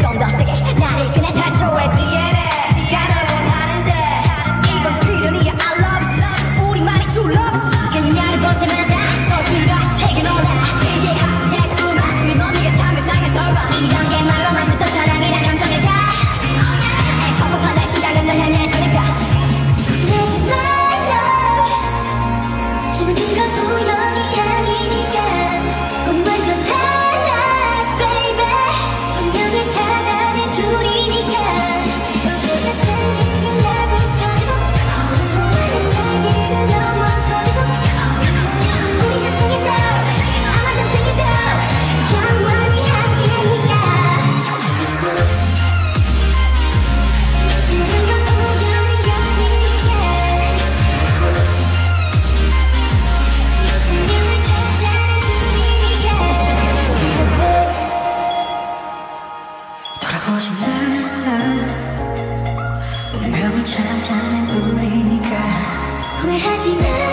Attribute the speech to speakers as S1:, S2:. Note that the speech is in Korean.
S1: 装的。
S2: 찾아낸 우리니까
S1: 후회하지 마.